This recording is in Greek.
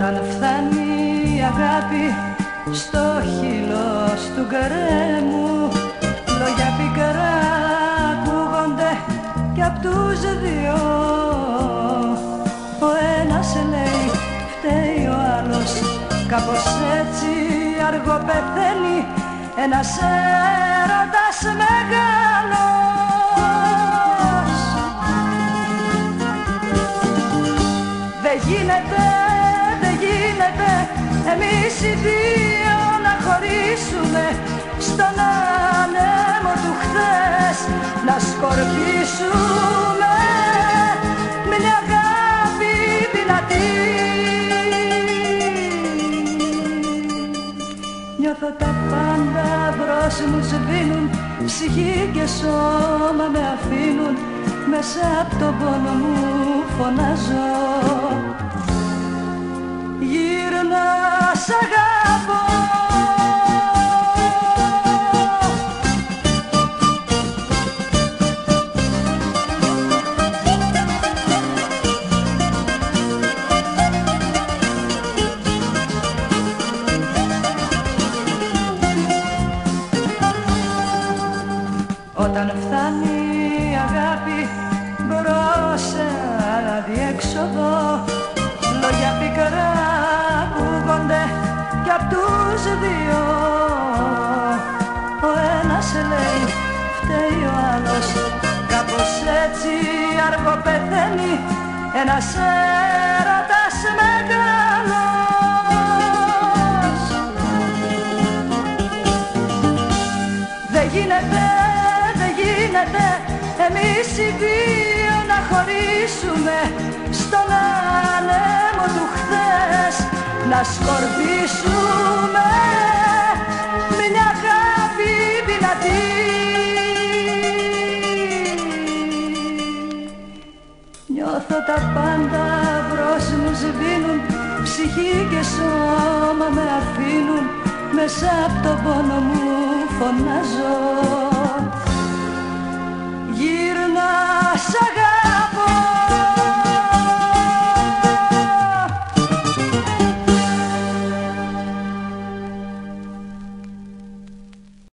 Όταν φθάνει η αγάπη στο χείλο του καρέμου Λόγια πικρά ακούγονται κι απ' τους δυο Ο ένας λέει φταίει ο άλλος Κάπως έτσι αργό πεθαίνει. Ένας έρωτας μεγάλος. Δεν γίνεται εμείς οι δύο να χωρίσουμε στον άνεμο του χθες. Να σκορπίσουμε μια αγάπη δυνατή. Νιώθω τα πάντα μπρος μου σβήνουν ψυχή και σώμα με αφήνουν. Μέσα από τον πόνο μου φωνάζω. Γύρνα φτάνει η αγάπη μπρος σε αδιέξοδο Λόγια πικρά ακούγονται κι απ' τους δύο. Ο ένας λέει φταίει ο άλλος. Κάπως έτσι αργό πεθαίνει ένας έρωτας μεγάλος. Δεν γίνεται, δεν γίνεται εμείς οι δύο να χωρίσουμε στον άνεμο του χθες. Να σκορπίσουμε μια αγάπη δυνατή. Νιώθω τα πάντα μπρος μου σβήνουν Ψυχή και σώμα με αφήνουν. Μέσα από τον πόνο μου φωνάζω you.